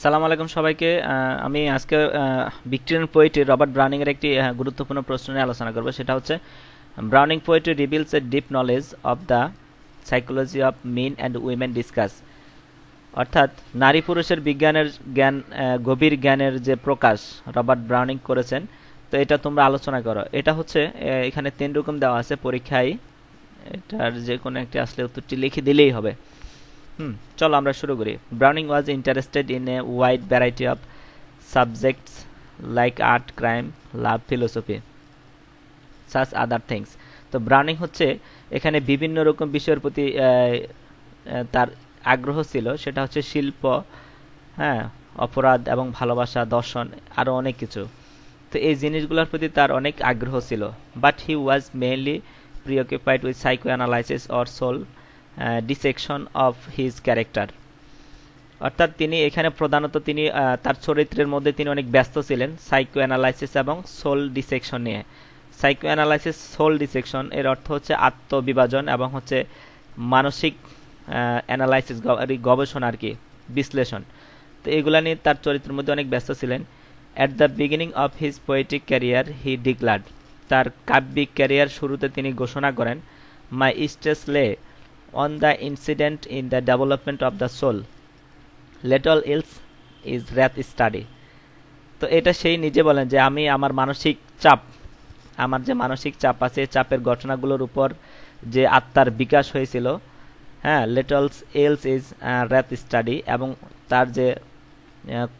সালাম আলাইকুম সবাইকে। আমি আজকে ভিক্টোরিয়ান পোয়েট্রি রবার্ট ব্রাউনিংয়ের একটি গুরুত্বপূর্ণ প্রশ্ন নিয়ে আলোচনা করব। সেটা হচ্ছে, Browning poetry reveals a deep knowledge of the psychology of men and women discuss অর্থাৎ, নারী পুরুষের বিজ্ঞানের জ্ঞান গভীর জ্ঞানের যে প্রকাশ রবার্ট ব্রাউনিং করেছেন, তো এটা তোমরা আলোচনা করো। এটা হচ্ছে এখানে তিন রকম দেওয়া আছে পরীক্ষায়। এটার যে কোনো একটি আসলে উত্তরটি লিখে দিলেই হবে। চলো আমরা শুরু করি। Browning was interested in a wide variety of subjects like art crime love philosophy such other things তো ব্রাউনিং হচ্ছে এখানে বিভিন্ন রকম বিষয়ের প্রতি তার আগ্রহ ছিল। সেটা হচ্ছে শিল্প হ্যাঁ অপরাধ এবং ভালোবাসা, দর্শন আরও অনেক কিছু। তো এই জিনিসগুলোর প্রতি তার অনেক আগ্রহ ছিল। But he was mainly with psychoanalysis or soul dissection of his character অর্থাৎ তিনি এখানে প্রধানত তিনি তার চরিত্রের মধ্যে তিনি অনেক ব্যস্ত ছিলেন সাইকো অ্যানালাইসিস এবং সোল ডিসেকশন নিয়ে। সাইকো অ্যানালাইসিস সোল ডিসেকশন এর অর্থ হচ্ছে আত্মবিভাজন এবং হচ্ছে মানসিক অ্যানালাইসিস গবেষণা আর কি, বিশ্লেষণ। তো এগুলা নিয়ে তার চরিত্রের মধ্যে অনেক ব্যস্ত ছিলেন। At the beginning of his poetic career he declared তার কাব্যিক ক্যারিয়ার শুরুতে তিনি ঘোষণা করেন my stays lay on the incident in the development of the soul. Little else is wrath study. তো এটা সেই নিজে বলেন যে আমি আমার মানসিক চাপ, আমার যে মানসিক চাপ আছে চাপের ঘটনাগুলোর উপর যে আত্মার বিকাশ হয়েছিল হ্যাঁ little else is worth study এবং তার যে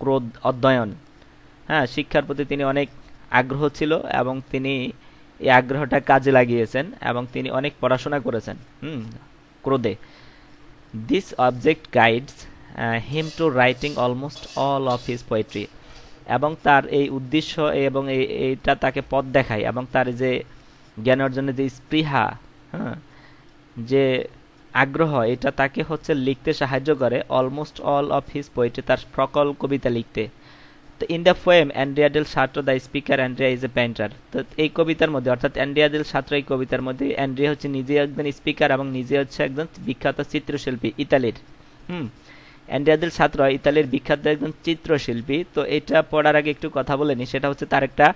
ক্রোধ অধ্যয়ন হ্যাঁ শিক্ষার প্রতি তিনি অনেক আগ্রহ ছিল এবং তিনি এই আগ্রহটা কাজে লাগিয়েছেন এবং তিনি অনেক পড়াশোনা করেছেন হুম ক্রোধে। This object guides him to writing almost all of his poetry এবং তার এই উদ্দেশ্য এবং এইটা তাকে পথ দেখায়। এবং তার যে জ্ঞান অর্জনের যে স্পৃহা হ্যাঁ যে আগ্রহ, এটা তাকে হচ্ছে লিখতে সাহায্য করে almost all of his poetry তার সকল কবিতা লিখতে। তো in the poem Andrea del সাত্র the speaker Andrea is a painter তো এই কবিতার মধ্যে, অর্থাৎ অ্যান্ড্রিয়াডেল সাত্র এই কবিতার মধ্যে অ্যান্ড্রিয়া হচ্ছে নিজে একজন স্পিকার এবং নিজে হচ্ছে একজন বিখ্যাত চিত্রশিল্পী, ইতালির। হুম। অ্যান্ড্রিয়াডেল ছাত্র ইতালির বিখ্যাত একজন চিত্রশিল্পী। তো এটা পড়ার আগে একটু কথা বলে নি, সেটা হচ্ছে তার একটা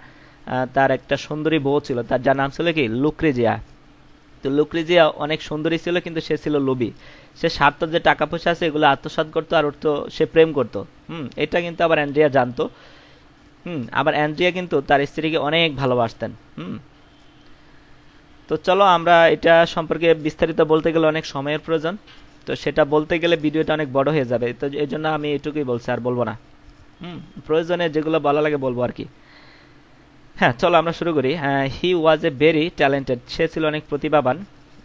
তার একটা সুন্দরী বউ ছিল, তার যার নাম ছিল কি? লুক্রিজিয়া তো লুক্রিজিয়া অনেক সুন্দরী ছিল, কিন্তু সে ছিল লোভী। সে স্বার্থ যে টাকা পয়সা আছে, এগুলো আত্মসাত করতো আর তো সে প্রেম করতো। হুম, এটা কিন্তু আবার অ্যান্ড্রিয়া জানতো। হুম, আবার অ্যান্ড্রিয়া কিন্তু তার স্ত্রীকে অনেক ভালোবাসতেন। হুম। তো চলো, আমরা এটা সম্পর্কে বিস্তারিত বলতে গেলে অনেক সময়ের প্রয়োজন। তো সেটা বলতে গেলে ভিডিওটা অনেক বড় হয়ে যাবে। তো এই জন্য আমি এটুকুই বলছি, আর বলব না। হুম, প্রয়োজনে যেগুলো বলা লাগে বলব আর কি। হ্যাঁ চলো আমরা শুরু করি। হি ওয়াজ এ ভেরি ট্যালেন্টেড সে ছিল অনেক প্রতিভাবান।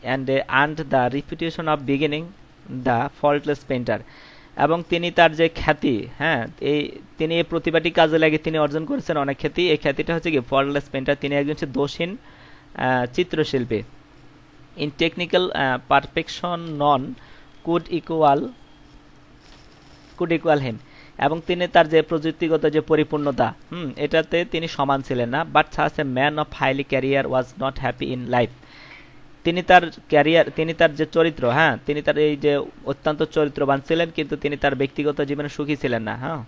And earned the reputation of beginning the faultless painter এবং তিনি তার যে খ্যাতি হ্যাঁ এই, তিনি এই প্রতিভাটি কাজে লাগে তিনি অর্জন করেছেন অনেক খ্যাতি। এই খ্যাতিটা হচ্ছে কি ফল্টলেস পেন্টার তিনি একজন হচ্ছে দোষীন চিত্রশিল্পী। In technical perfection none could equal could equal him এবং তিনি তার যে প্রযুক্তিগত যে পরিপূর্ণতা, হুম, এটাতে তিনি সমান ছিলেন না but such a man of highly career was not happy in life তিনি তার ক্যারিয়ার তিনি তার যে চরিত্র হ্যাঁ তিনি তার এই যে অত্যন্ত চরিত্রবান ছিলেন, কিন্তু তিনি তার ব্যক্তিগত জীবনে সুখী ছিলেন না হ্যাঁ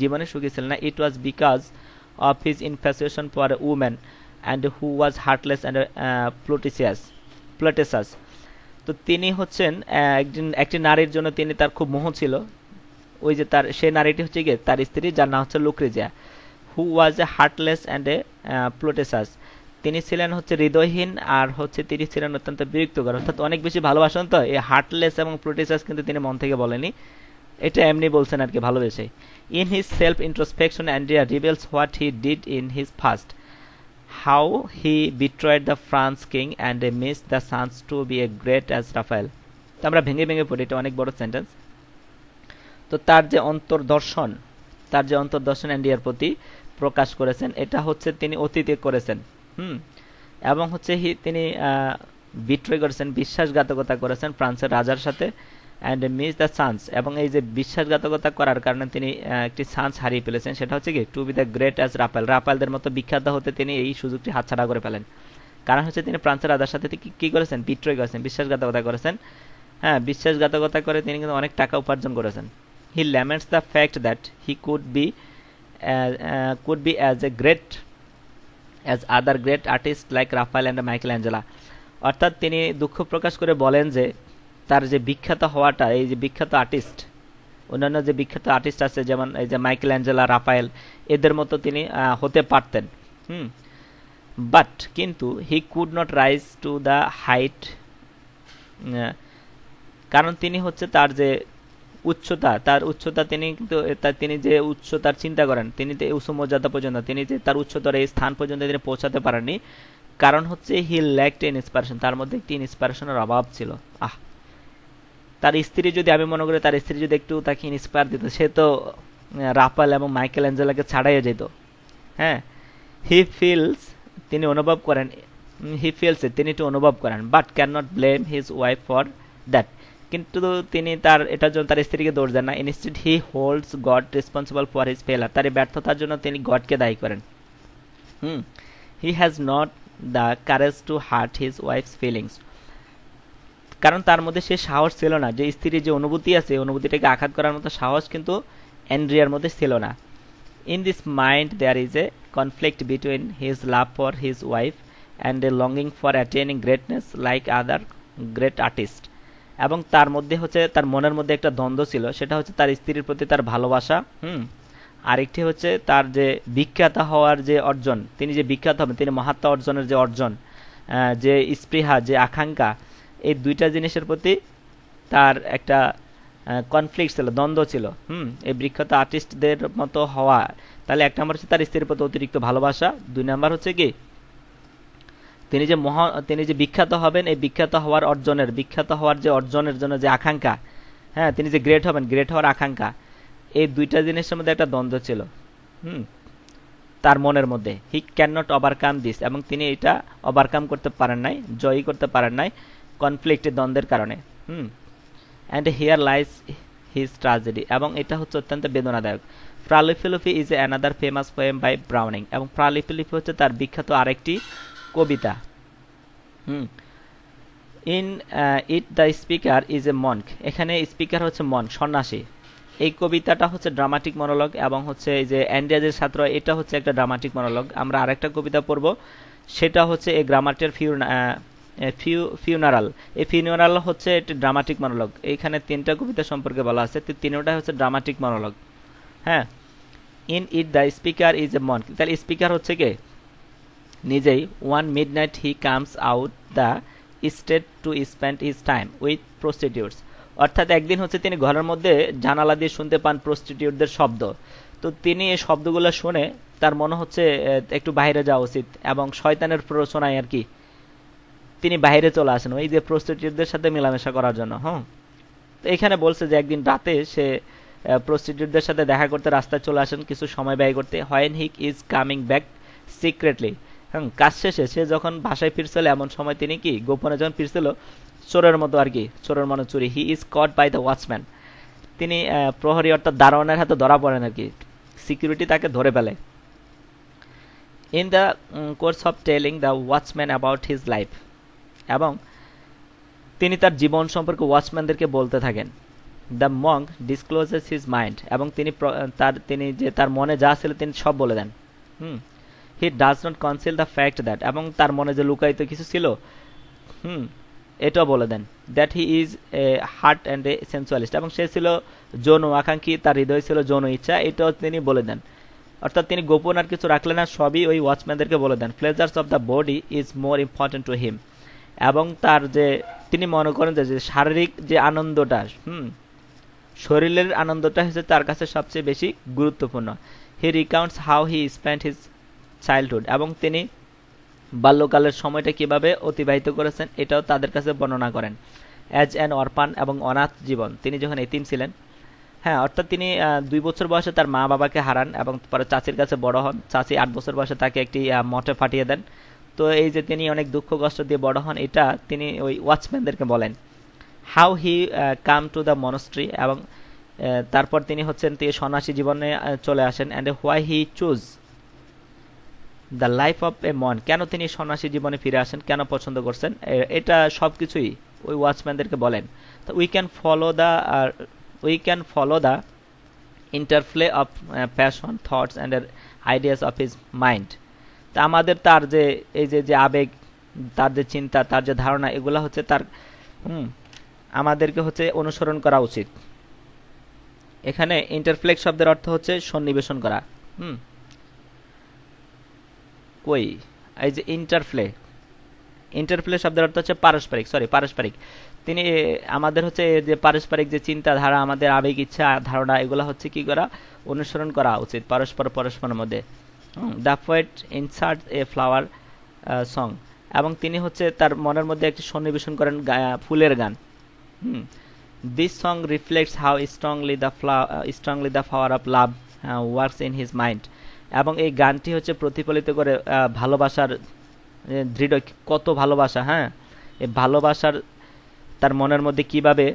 জীবনে সুখী ছিলেন না। It was because of his infatuation for a woman and who was heartless and flirtatious flirtatious তো তিনি হচ্ছেন একজন, একটি নারীর জন্য তিনি তার খুব মোহ ছিল ওই যে তার, সে নারীটি হচ্ছে গিয়ে তার স্ত্রী, যার নাম হচ্ছে লুক্রিজিয়া হু was a heartless and a প্লোটেসাস তিনি ছিলেন হচ্ছে হৃদয়হীন আর হচ্ছে তিনি ছিলেন অত্যন্ত বিরক্তকর। অর্থাৎ অনেক বেশি ভালোবাসেন তো? এই হার্টলেস এবং প্রোটিসাস কিন্তু তিনি মন থেকে বলেনি এটা এমনি বলছেন আর কি ভালোবেসে in his self introspection Andrea reveals what he did in his first how he betrayed the France king and a miss the chance to be a great as Raphael তো আমরা ভেঙে ভেঙে পড়ি, এটা অনেক বড় সেন্টেন্স তো তার যে অন্তর্দর্শন, তার যে অন্তর্দর্শন অ্যান্ডিয়ার প্রতি প্রকাশ করেছেন, এটা হচ্ছে তিনি অতীতে করেছেন, হুম? এবং হচ্ছে তিনি বিট্রয় করেছেন, বিশ্বাসঘাতকতা করেছেন ফ্রান্সের রাজার সাথে অ্যান্ড মিস দ্য চান্স এবং এই যে বিশ্বাসঘাতকতা করার কারণে তিনি একটি চান্স হারিয়ে ফেলেছেন, সেটা হচ্ছে কি to be the great as Raphael রাফেলদের মতো বিখ্যাত হতে তিনি এই সুযোগটি হাতছাড়া করে ফেলেন। কারণ হচ্ছে তিনি ফ্রান্সের রাজার সাথে কি করেছেন? বিট্রয় করেছেন, বিশ্বাসঘাতকতা করেছেন। হ্যাঁ বিশ্বাসঘাতকতা করে তিনি কিন্তু অনেক টাকা উপার্জন করেছেন। He laments the fact that he could be could be as a great as other great artist like Raphael and Michael অর্থাৎ তিনি দুঃখ প্রকাশ করে বলেন যে, তার যে বিখ্যাত হওয়াটা, এই যে বিখ্যাত আর্টিস্ট অন্যান্য যে বিখ্যাত আর্টিস্ট আছে যেমন এই যে মাইকেল অ্যাঞ্জেলা রাফায়েল এদের মতো তিনি হতে পারতেন। হুম। বাট কিন্তু he could not rise to the height কারণ তিনি হচ্ছে তার যে উচ্চতা, তার উচ্চতা তিনি কিন্তু তিনি যে উচ্চতার চিন্তা করেন, তিনি উচ্চ মর্যাদা পর্যন্ত, তিনি যে তার উচ্চতর এই স্থান পর্যন্ত তিনি পৌঁছাতে পারেননি, কারণ হচ্ছে হি ল্যাকড ইন্সপিরেশন তার মধ্যে একটি ইন্সপিরেশনের অভাব ছিল। আহ! তার স্ত্রী যদি, আমি মনে করি তার স্ত্রী যদি একটু তাকে ইন্সপায়ার দিত, সে তো রাপাল এবং মাইকেল অ্যাঞ্জেলাকে ছাড়াইয়া যেত। হ্যাঁ হি ফিলস তিনি অনুভব করেন হি ফিলস তিনি একটু অনুভব করেন but can not blame his wife for that কিন্তু তিনি তার, এটার জন্য তার স্ত্রীকে দোষ দেন না। Instead he holds God responsible for his failure তার এই ব্যর্থতার জন্য তিনি গডকে দায়ী করেন। হুম। He has not the courage to hurt his wife's feelings কারণ তার মধ্যে সে সাহস ছিল না। যে স্ত্রীর যে অনুভূতি আছে অনুভূতিটাকে আঘাত করার মতো সাহস কিন্তু অ্যান্ড্রিয়ার মধ্যে ছিল না। In this mind there is a conflict between his love for his wife and a longing for attaining greatness like other great artist এবং তার মধ্যে হচ্ছে, তার মনের মধ্যে একটা দ্বন্দ্ব ছিল, সেটা হচ্ছে তার স্ত্রীর প্রতি তার ভালোবাসা, হুম? আরেকটি হচ্ছে তার যে বিখ্যাত হওয়ার যে অর্জন, তিনি যে বিখ্যাত হবেন, তিনি মহাত্মা অর্জনের যে অর্জন যে স্পৃহা, যে আকাঙ্ক্ষা, এই দুইটা জিনিসের প্রতি তার একটা কনফ্লিক্ট ছিল, দ্বন্দ্ব ছিল, হুম? এই বিখ্যাত আর্টিস্টদের মতো হওয়া, তাহলে এক নম্বর হচ্ছে তার স্ত্রীর প্রতি অতিরিক্ত ভালোবাসা, দুই নম্বর হচ্ছে কি? তিনি যে মহা, তিনি যে বিখ্যাত হবেন, এই বিখ্যাত হওয়ার অর্জনের, বিখ্যাত হওয়ার যে অর্জনের জন্য যে আকাঙ্ক্ষা হ্যাঁ তিনি যে গ্রেট হবেন গ্রেট হওয়ার আকাঙ্ক্ষা, এই দুইটা জিনিসের মধ্যে একটা দ্বন্দ্ব ছিল। হুম, তার মনের মধ্যে। He can not overcome this এবং তিনি এটা ওভারকাম করতে পারেন নাই, জয়ী করতে পারেন নাই কনফ্লিক্টের দ্বন্দ্বের কারণে। হুম and here lies his tragedy এবং এটা হচ্ছে অত্যন্ত বেদনাদায়ক। Fra Lippo Lippi is a another famous poem by Browning এবং প্রালিফিলিপি হচ্ছে তার বিখ্যাত আরেকটি কবিতা। হুম। In it the speaker is a monk. এখানে স্পিকার হচ্ছে মন, সন্ন্যাসী। এই কবিতাটা হচ্ছে ড্রামাটিক মনোলগ এবং হচ্ছে এই যে অ্যান্ডিয়াজের ছাত্র, এটা হচ্ছে একটা ড্রামাটিক মনোলগ আমরা আরেকটা কবিতা পড়ব, সেটা হচ্ছে এই গ্রামারটের ফিউ ফিউ ফিউনারাল এই ফিউনারাল হচ্ছে একটি ড্রামাটিক মনোলগ এইখানে তিনটা কবিতা সম্পর্কে বলা আছে, তো তিনটাই হচ্ছে ড্রামাটিক মনোলগ হ্যাঁ? In, it the speaker is a monk তাহলে স্পিকার হচ্ছে কে? নিজেই one midnight he comes out the state to spend his time with prostitutes অর্থাৎ একদিন হচ্ছে তিনি ঘরের মধ্যে জানালা দিয়ে শুনতে পান প্রস্টিটিউটদের শব্দ। তো তিনি এই শব্দগুলো শুনে তার মনে হচ্ছে একটু বাইরে যাওয়া উচিত এবং শয়তানের প্ররোচনায় আর কি তিনি বাইরে চলে আসেন ওই যে প্রস্টিটিউটদের সাথে মেলামেশা করার জন্য হ্যাঁ তো এখানে বলছে যে একদিন রাতে সে প্রস্টিটিউটদের সাথে দেখা করতে রাস্তায় চলে আসেন, কিছু সময় ব্যয় করতে। When he is coming back secretly হ্যাঁ কাজ শেষে সে যখন বাসায় ফিরছিল, এমন সময় তিনি কি গোপনে যখন ফিরছিল, চোরের মতো আর কি, চোরের মনে চুরি he is caught by the watchman তিনি প্রহরী অর্থাৎ দারোয়ানের হাতে ধরা পড়েন আর কি সিকিউরিটি তাকে ধরে ফেলে। In the course of telling the watchman about his life এবং তিনি তার জীবন সম্পর্কে ওয়াচম্যানদেরকে বলতে থাকেন। The monk discloses his mind এবং তিনি তার, তিনি যে তার মনে যা ছিল তিনি সব বলে দেন। হুম he does not conceal the fact that এবং তার মনে যে লুকায়িত কিছু ছিল, হুম, এটাও বলে দেন that he is a heart and a sensualist এবং সে ছিল যৌন আকাঙ্ক্ষী, তার হৃদয় ছিল যৌন ইচ্ছা, এটাও তিনি বলে দেন। অর্থাৎ তিনি গোপন আর কিছু রাখলেন না, সবই ওই ওয়াচম্যানদেরকে বলে দেন। Pleasures of the body is more important to him এবং তার যে, তিনি মনে করেন যে শারীরিক যে আনন্দটা, হুম, শরীরের আনন্দটা হচ্ছে তার কাছে সবচেয়ে বেশি গুরুত্বপূর্ণ। He recounts how he spend his childhood এবং তিনি বাল্যকালের সময়টা কীভাবে অতিবাহিত করেছেন এটাও তাদের কাছে বর্ণনা করেন। অ্যাজ অ্যান অরপান এবং অনাথ জীবন, তিনি যখন এতিম ছিলেন হ্যাঁ অর্থাৎ তিনি দুই বছর বয়সে তার মা বাবাকে হারান এবং পরে চাচির কাছে বড় হন। চাচি আট বছর বয়সে তাকে একটি মঠে ফাটিয়ে দেন। তো এই যে তিনি অনেক দুঃখ কষ্ট দিয়ে বড় হন, এটা তিনি ওই ওয়াচম্যানদেরকে বলেন। How he came to the monastery এবং তারপর তিনি হচ্ছেন, তিনি সন্ন্যাসী জীবনে চলে আসেন। And why he choose the life of a monk. কেন তিনি সন্ন্যাসী জীবনে ফিরে আসেন? কেন পছন্দ করছেন? এটা সব কিছুই ওই ওয়াচম্যানদেরকে বলেন। তো we can follow the we can follow the interplay of passion thoughts and ideas of his mind তা আমাদের তার যে, এই যে যে আবেগ, তার যে চিন্তা, তার যে ধারণা, এগুলো হচ্ছে তার, হুম, আমাদেরকে হচ্ছে অনুসরণ করা উচিত। এখানে ইন্টারফ্লেক্স শব্দের অর্থ হচ্ছে সন্নিবেশন করা। হুম। কই? এই যে ইন্টারফ্লে ইন্টারফ্লে শব্দের অর্থ হচ্ছে পারস্পরিক সরি পারস্পরিক। তিনি আমাদের হচ্ছে যে পারস্পরিক যে চিন্তাধারা, আমাদের আবেগ, ইচ্ছা, ধারণা, এগুলো হচ্ছে কি করা? অনুসরণ করা উচিত পরস্পর পরস্পরের মধ্যে। The poet insert a flower song. এবং তিনি হচ্ছে তার মনের মধ্যে একটি সন্নিবেশন করেন ফুলের গান। হুম this song reflects how strongly the flower strongly the flower of love works in his mind এবং এই গানটি হচ্ছে প্রতিফলিত করে ভালোবাসার দৃঢ়, কত ভালোবাসা হ্যাঁ? এই ভালোবাসার, তার মনের মধ্যে কীভাবে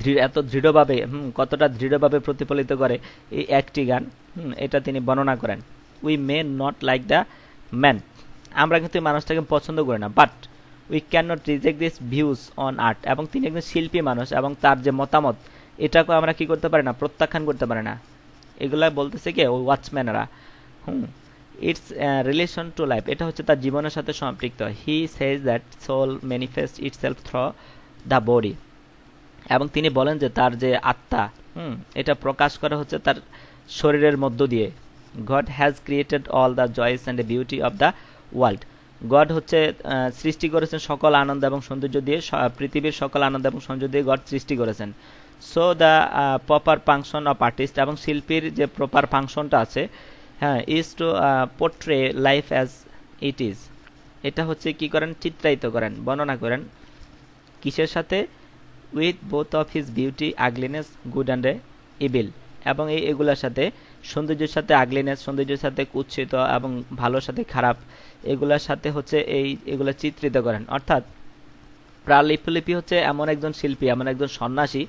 দৃঢ়, এত দৃঢ়ভাবে, হুম, কতটা দৃঢ়ভাবে প্রতিফলিত করে এই একটি গান এটা তিনি বর্ণনা করেন। We may not like the man আমরা কিন্তু মানুষটাকে পছন্দ করি না but we can not reject this views on art এবং তিনি একজন শিল্পী মানুষ, এবং তার যে মতামত এটাকে আমরা কি করতে পারি না, প্রত্যাখ্যান করতে পারি না। এগুলা বলতেছে কি, ওই ওয়াচম্যানরা hmm it's relation to life এটা হচ্ছে তার জীবনের সাথে সম্পৃক্ত। He says that soul manifest itself through the body এবং তিনি বলেন যে তার যে আত্মা, হুম, এটা প্রকাশ করা হচ্ছে তার শরীরের মধ্য দিয়ে। God has created all the joys and beauty of the world God হচ্ছে সৃষ্টি করেছেন সকল আনন্দ এবং সৌন্দর্য দিয়ে পৃথিবীর সকল আনন্দ এবং সৌন্দর্য দিয়ে গড সৃষ্টি করেছেন। So the proper function of artist এবং শিল্পীর যে প্রপার ফাংশনটা আছে হ্যাঁ is to portray life as it is এটা হচ্ছে কি করেন? চিত্রায়িত করেন, বর্ণনা করেন। কিসের সাথে? With both of his beauty ugliness good and evil এবং এই এগুলোর সাথে, সৌন্দর্যের সাথে আগলিনেস সৌন্দর্যের সাথে কুৎসিত এবং ভালোর সাথে খারাপ, এগুলোর সাথে হচ্ছে এই, এগুলো চিত্রিত করেন। অর্থাৎ, প্রালিপিলিপি হচ্ছে এমন একজন শিল্পী, এমন একজন সন্ন্যাসী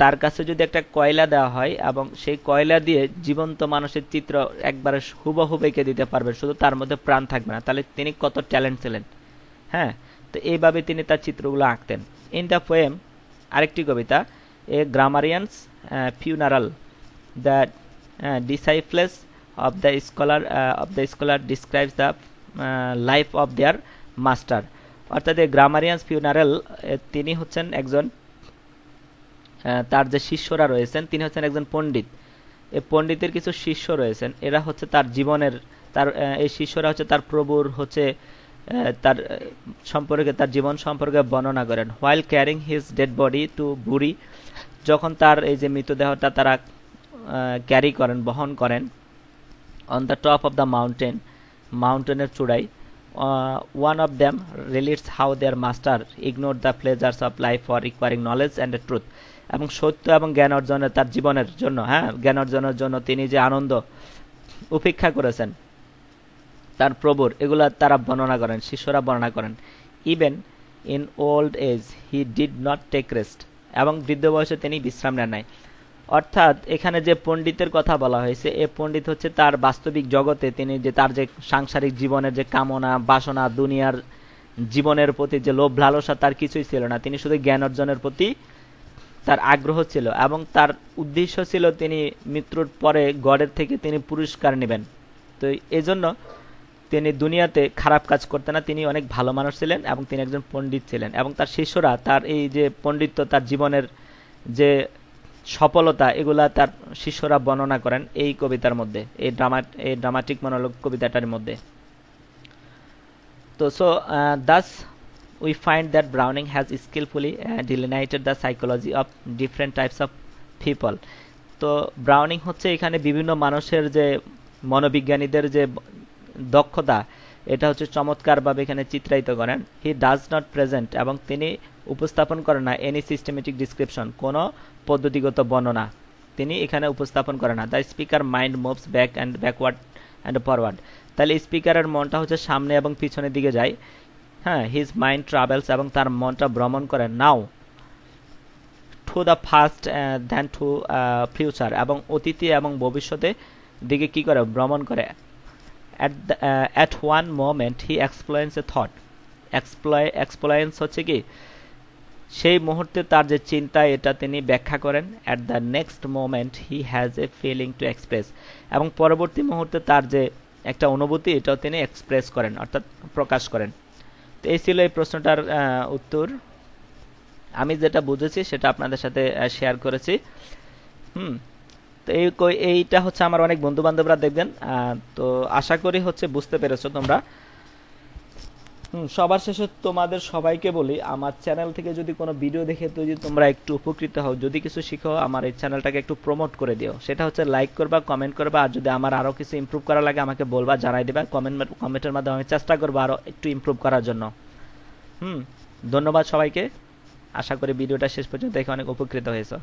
তার কাছে যদি একটা কয়লা দেওয়া হয় এবং সেই কয়লা দিয়ে জীবন্ত মানুষের চিত্র একবারে হুবহু এঁকে দিতে পারবে শুধু তার মধ্যে প্রাণ থাকবে না। তাহলে তিনি কত ট্যালেন্ট ছিলেন হ্যাঁ? তো এইভাবে তিনি তার চিত্রগুলো আঁকতেন। ইন দ্য পোয়েম আরেকটি কবিতা a grammarian's funeral the disciples of the scholar of the scholar describes the life of their master অর্থাৎ এই গ্রামারিয়ান্স ফিউনারেল তিনি হচ্ছেন একজন তার যে শিষ্যরা রয়েছেন, তিনি হচ্ছেন একজন পণ্ডিত। এই পণ্ডিতের কিছু শিষ্য রয়েছেন, এরা হচ্ছে তার জীবনের, তার এই শিষ্যরা হচ্ছে তার প্রভুর হচ্ছে তার সম্পর্কে, তার জীবন সম্পর্কে বর্ণনা করেন। While carrying his dead body to bury যখন তার এই যে মৃতদেহটা তারা ক্যারি করেন, বহন করেন on the top of the mountain মাউন্টেনের চূড়াই one of them relates how their master ignore the pleasures of life for requiring knowledge and the truth এবং সত্য এবং জ্ঞান অর্জনের, তার জীবনের জন্য হ্যাঁ? জ্ঞান অর্জনের জন্য তিনি যে আনন্দ উপেক্ষা করেছেন, তার প্রভুর এগুলা তারা বর্ণনা করেন, শিষ্যরা বর্ণনা করেন। Even in old age he did not take rest এবং বৃদ্ধ বয়সে তিনি বিশ্রাম নেন নাই। অর্থাৎ এখানে যে পণ্ডিতের কথা বলা হয়েছে, এ পণ্ডিত হচ্ছে তার বাস্তবিক জগতে তিনি যে তার যে সাংসারিক জীবনের যে কামনা, বাসনা, দুনিয়ার জীবনের প্রতি যে লোভ, লালসা, তার কিছুই ছিল না। তিনি শুধু জ্ঞান অর্জনের প্রতি তার আগ্রহ ছিল এবং তার উদ্দেশ্য ছিল তিনি মৃত্যুর পরে গডের থেকে তিনি পুরস্কার নেবেন। তো এজন্য তিনি দুনিয়াতে খারাপ কাজ করতেন না। তিনি অনেক ভালো মানুষ ছিলেন এবং তিনি একজন পণ্ডিত ছিলেন এবং তার শিষ্যরা, তার এই যে পণ্ডিত্য, তার জীবনের যে সফলতা, এগুলা তার শিষ্যরা বর্ণনা করেন এই কবিতার মধ্যে, এই ড্রামা, এই ড্রামাটিক মনোলগ কবিতাটার মধ্যে। তো so thus we find that Browning has skillfully uh, delineated the psychology of different types of people. তো ব্রাউনিং হচ্ছে এখানে বিভিন্ন মানুষের যে মনোবিজ্ঞানীদের যে দক্ষতা এটা হচ্ছে চমৎকারভাবে এখানে চিত্রায়িত করেন। হি ডাজ নট প্রেজেন্ট এবং তিনি উপস্থাপন করেন না এনি সিস্টেমেটিক ডিসক্রিপশন কোনো পদ্ধতিগত বর্ণনা। তিনি এখানে উপস্থাপন করেন না। The speaker mind moves back and backward and forward তাহলে স্পিকারের মনটা হচ্ছে সামনে এবং পিছনের দিকে যায়। হ্যাঁ হিজ মাইন্ড ট্রাভেলস এবং তার মনটা ভ্রমণ করে now to the first then to future এবং অতীতে এবং ভবিষ্যতে দিকে কি করে ভ্রমণ করে। At at one moment he experiences a thought experience experiences হচ্ছে কি, সেই মুহূর্তে তার যে চিন্তা এটা তিনি ব্যাখ্যা করেন। At the next moment he has a feeling to express এবং পরবর্তী মুহূর্তে তার যে একটা অনুভূতি এটাও তিনি এক্সপ্রেস করেন, অর্থাৎ প্রকাশ করেন। তো এই ছিল এই প্রশ্নটার উত্তর। আমি যেটা বুঝেছি সেটা আপনাদের সাথে শেয়ার করেছি। হুম, তো এই এইটা হচ্ছে আমার অনেক বন্ধু বান্ধবরা দেখবেন তো আশা করি হচ্ছে বুঝতে পেরেছ তোমরা। সবার শেষে তোমাদের সবাইকে বলি, আমার চ্যানেল থেকে যদি কোনো ভিডিও দেখে যদি তোমরা একটু উপকৃত হও, যদি কিছু শিখো, আমার এই চ্যানেলটাকে একটু প্রমোট করে দিও। সেটা হচ্ছে লাইক করবা কমেন্ট করবা, আর যদি আমার আরও কিছু ইম্প্রুভ করা লাগে, আমাকে বলবা, জানাই দেবা কমেন্ট কমেন্টের মাধ্যমে আমি চেষ্টা করব আরও একটু ইম্প্রুভ করার জন্য। হুম, ধন্যবাদ সবাইকে। আশা করি ভিডিওটা শেষ পর্যন্ত দেখে অনেক উপকৃত হয়েছে।